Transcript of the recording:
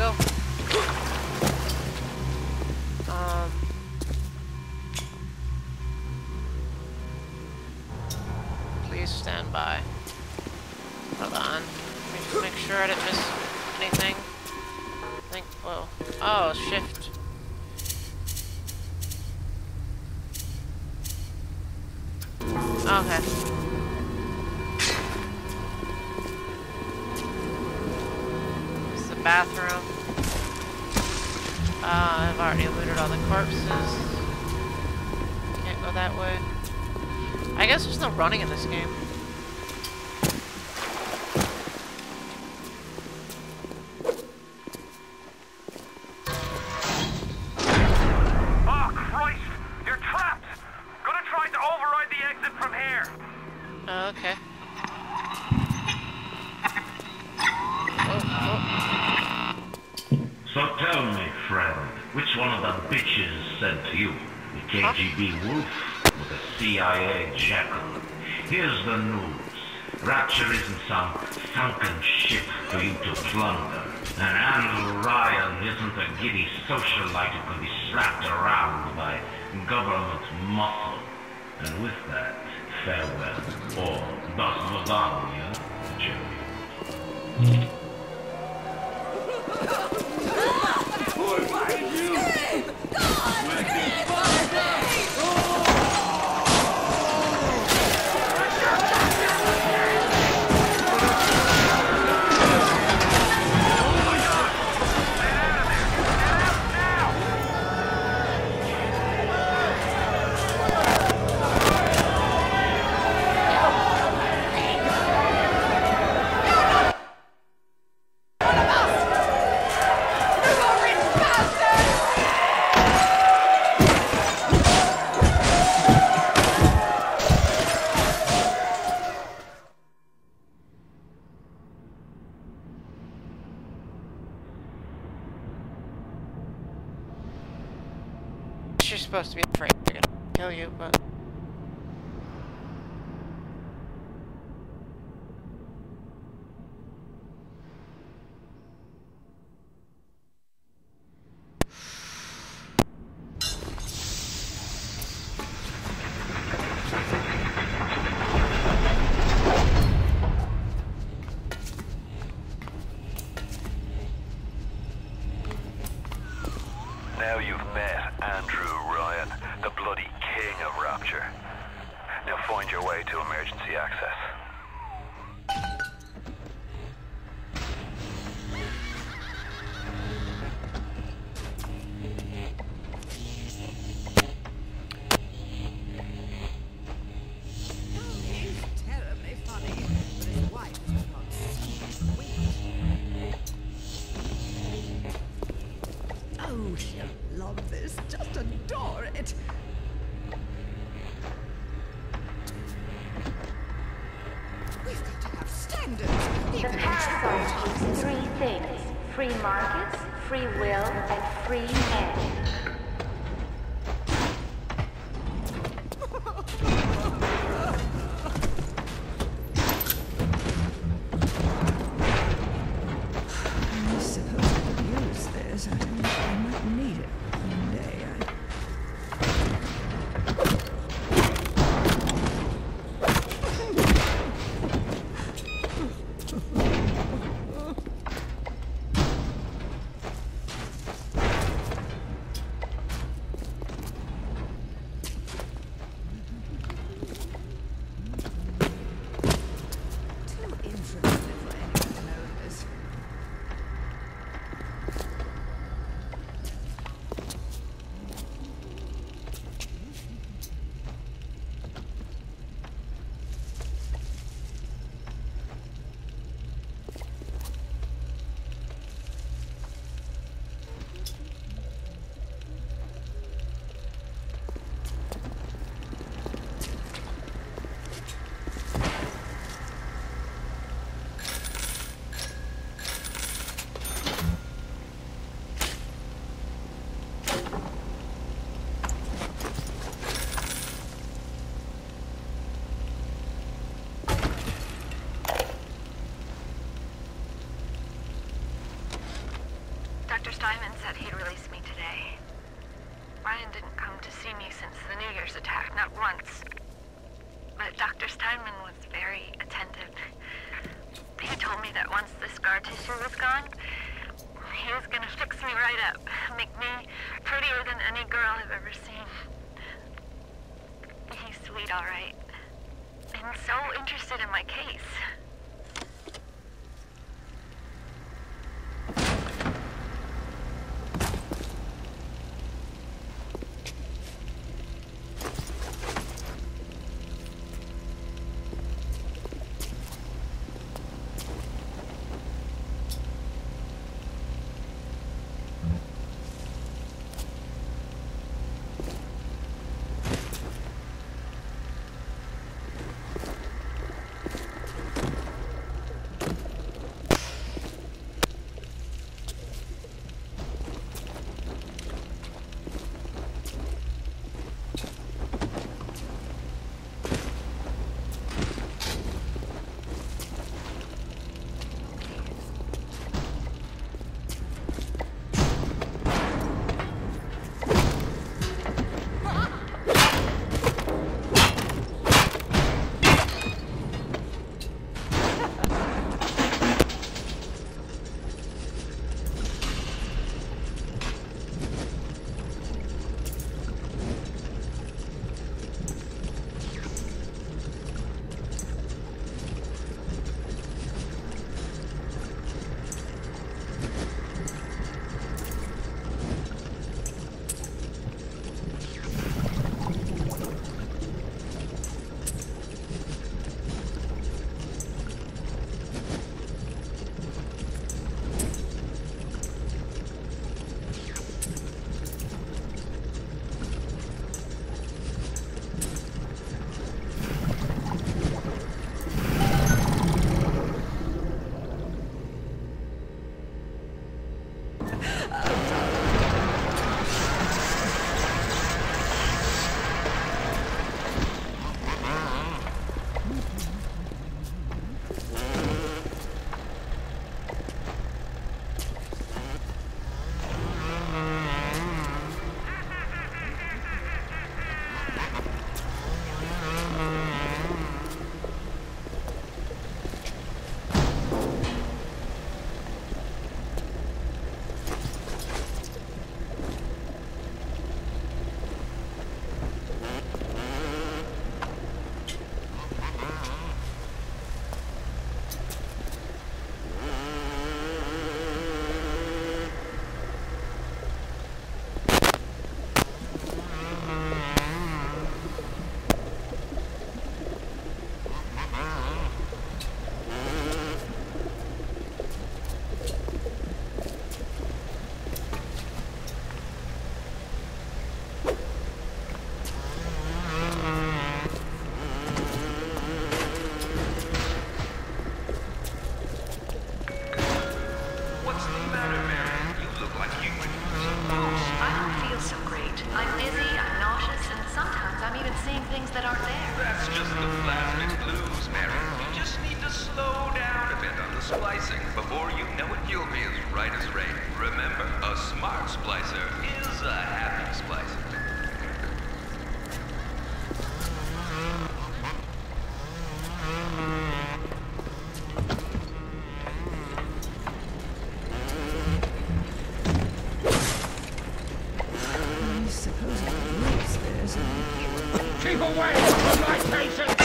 go. Um. Please stand by. Hold on. Let make sure I didn't miss anything. I think, whoa. Oh, shift. Okay. It's the bathroom. Uh, I've already looted all the corpses. Can't go that way. I guess there's no running in this game. Oh, Christ! You're trapped! Gonna try to override the exit from here. Oh, okay. Oh, So tell me, friend, which one of the bitches sent to you? The KGB wolf or the CIA jackal? Here's the news. Rapture isn't some sunken ship for you to plunder. And Andrew Ryan isn't a giddy socialite who can be slapped around by government muscle. And with that, farewell. Or das Vidania, Jerry. Supposed to be afraid they're gonna kill you, but... Now you've met Andrew Ryan, the bloody king. Now find your way to emergency access. Oh, love this. Just adore it. Free markets, free will, and free men. But Dr. Steinman was very attentive. He told me that once the scar tissue was gone, he was gonna fix me right up, make me prettier than any girl I've ever seen. He's sweet, all right. And so interested in my case. I'm dizzy, I'm nauseous, and sometimes I'm even seeing things that aren't there. That's just the plasmid blues, Mary. You just need to slow down a bit on the splicing. Before you know it, you'll be as right as rain. Remember, a smart splicer is a away from my patient!